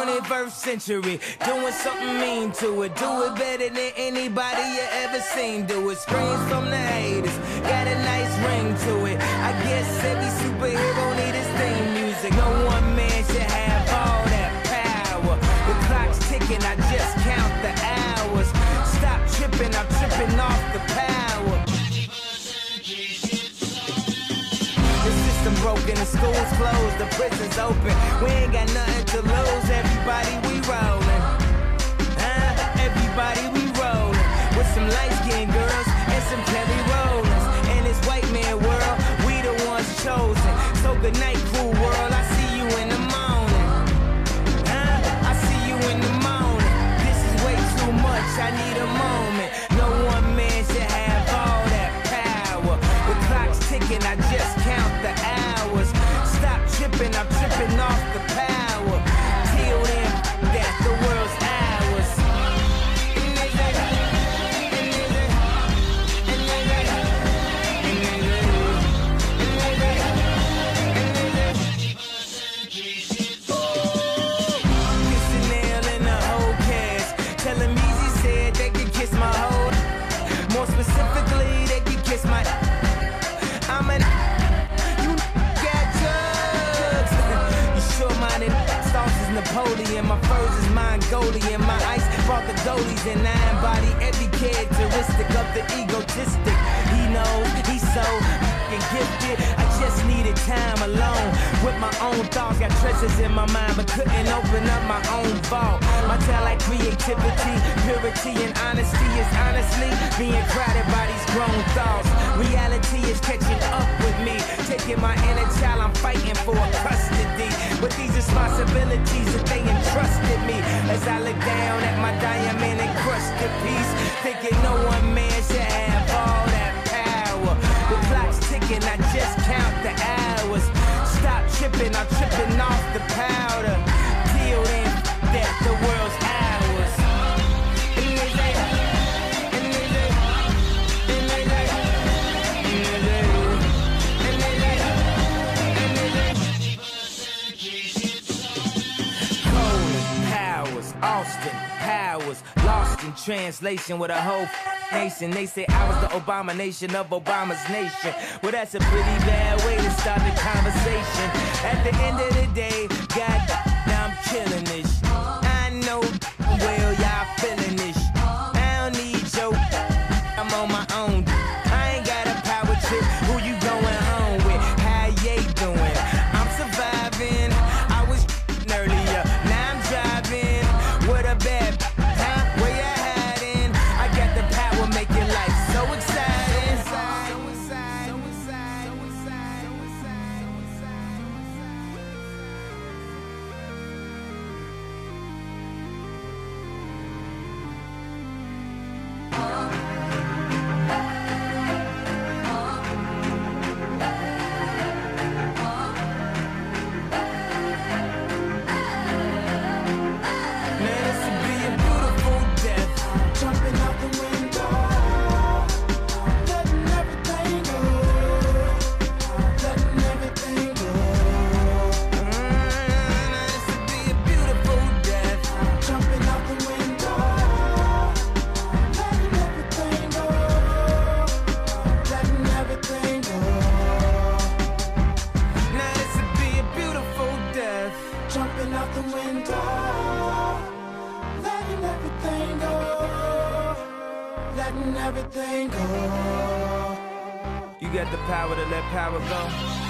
21st century. Doing something mean to it. Do it better than anybody you ever seen. Do it. Screams from the haters. Got a nice ring to it. I guess every superhero need his theme music. No one man should have all that power. The clock's ticking. I just count the hours. Stop tripping. I'm tripping off the power. The school's closed, the prison's open. We ain't got nothing to lose. Everybody, we rollin'. Huh? Everybody, we rollin'. With some light skinned girls and some Kelly Rollins. In this white man world, we the ones chosen. So good night, cool world. I see you in the morning. Huh? I see you in the morning. This is way too much. I need a moment. No one man should have all that power. The clock's ticking. I just Napoleon. My furs is Mongolian. My ice brought the goalies and I embody every characteristic of the egotistic. He knows he's so fucking gifted. I just needed time alone with my own thoughts. Got treasures in my mind, but couldn't open up my own vault. My talent, creativity, purity, and honesty is honestly being crowded by these grown thoughts. Reality is catching up with me, taking my inner child. I'm fighting for custody with these responsibilities As I look down at my diamond encrusted piece, thinking no one man should have all that power. The clock's ticking, I just count the hours. Stop tripping, I'm tripping translation with a whole nation. They say I was the abomination of Obama's nation. Well, that's a pretty bad way to start the conversation. At the end of the day, God, now I'm killing this. I know everything go. You got the power to let power go.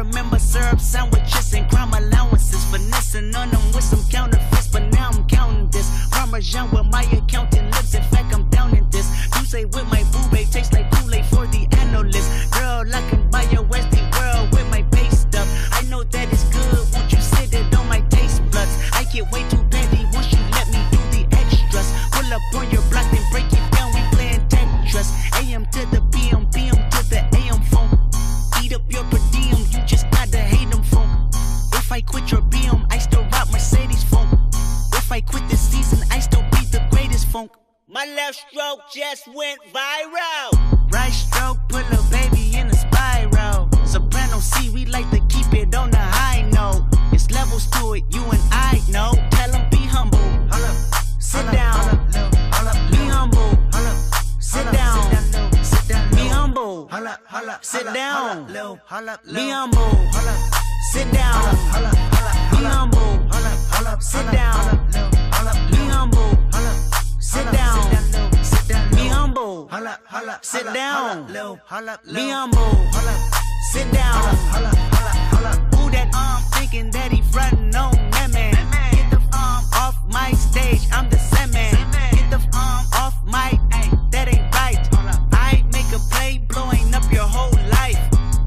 Remember syrup sandwiches and crime allowances. Finessing on them with some counterfeits, but now I'm counting this. Parmesan where my accountant lives. In fact, I'm down in this. You say with my just went viral. Right stroke put a baby in a spiral. Soprano C, we like to keep it on the high note. It's levels to it, you and I know. Tell them be humble. Sit down. Be humble. Sit down. Be humble. Sit down. Be humble. Sit down. Be humble. Sit down. Sit down. Me, Be humble. Sit down. Who that arm thinking that he frontin' on that man? Get the arm off my stage. I'm the same man. Get the arm off my, that ain't right. I make a play blowing up your whole life.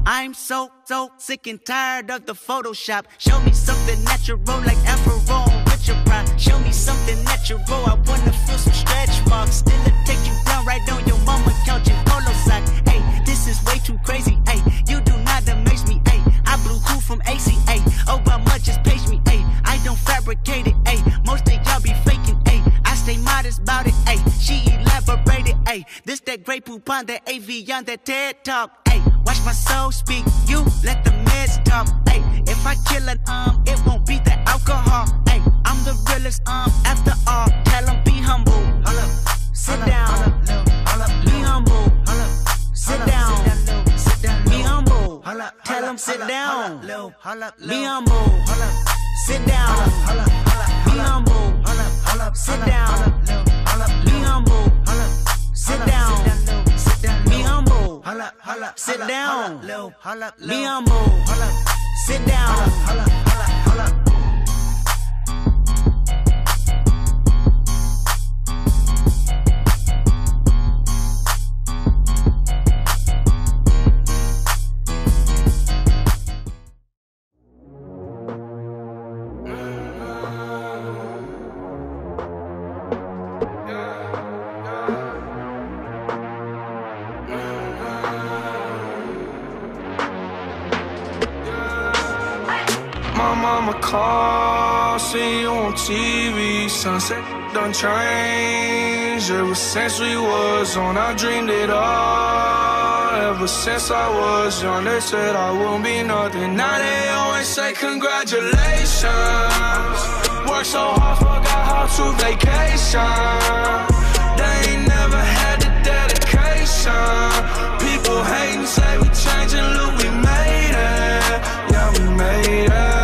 I'm so, so sick and tired of the Photoshop. Show me something natural like Afro with your pride. Show me something natural. I wanna feel some stretch marks. Still it take you down right on your mama couch in polo socks. Hey, this is way too crazy. Hey, you do not amaze me. Hey, I blew cool from ACA. Obama just page me. Hey, I don't fabricate it. Hey, most of y'all be faking. Hey, I stay modest about it. Hey, she elaborated. Hey, this that great poop on that AV on that TED talk. Hey, watch my soul speak. You let the meds talk. Hey, if I kill an um, it won't be the alcohol. Hey, I'm the realest um after all. Tell 'em be humble. Sit down. 'Em sit down. Be humble. Sit down. Be humble. Sit down. Be humble. Sit down. Be humble. Sit down. Be humble. Sit down. Mama see you on TV. Sunset done changed ever since we was on. I dreamed it all. Ever since I was young, they said I won't be nothing. Now they always say congratulations. Worked so hard, forgot how to vacation. They ain't never had the dedication. People hating, say we changing, look, we made it. Yeah, we made it.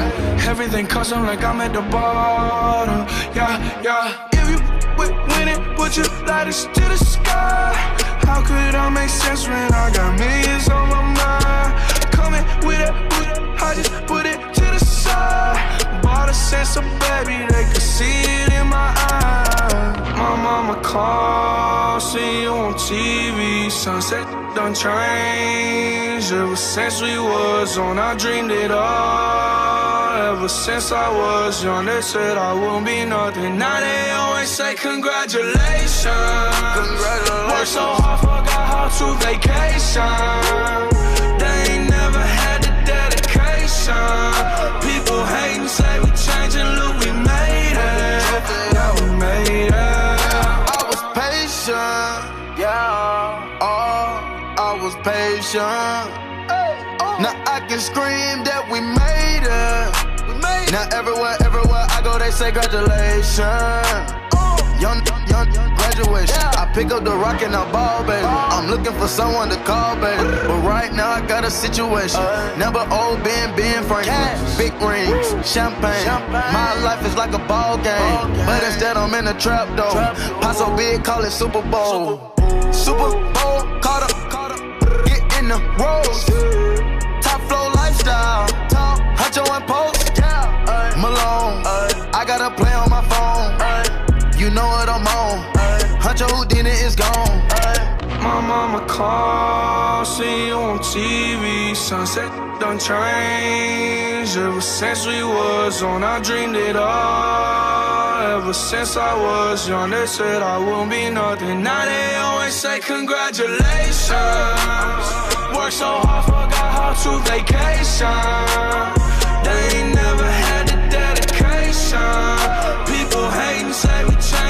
Everything custom like I'm at the bottom, yeah, yeah. If you with winning, put your lighters to the sky. How could I make sense when I got millions on my mind? Coming with it, with it, I just put it to the side. Bought a sense of baby, they could see it in my eyes. My mama call, see you on TV. Sunset done changed ever since we was on. I dreamed it all. Ever since I was young, they said I won't be nothing. Now they always say congratulations. Congratulations. Worked so hard, forgot how to vacation. Now everywhere, everywhere I go, they say congratulations. Young, young, graduation. I pick up the rock and I ball, baby. I'm looking for someone to call, baby. But right now I got a situation. Number old Ben, Ben Franklin. Big rings, champagne. My life is like a ball game. But instead I'm in a trap though. Pop so big, call it Super Bowl. Super Bowl, caught up, caught up. Get in the rolls. Top flow lifestyle. Huncho and. Malone. I got a play on my phone. You know what I'm on. Huncho Houdini is gone. my mama call, see you on TV. Sunset done changed ever since we was on. I dreamed it all. Ever since I was young, they said I won't be nothing. Now they always say congratulations. Worked so hard, forgot how to vacation. They ain't never dedication. People hating, say we changing,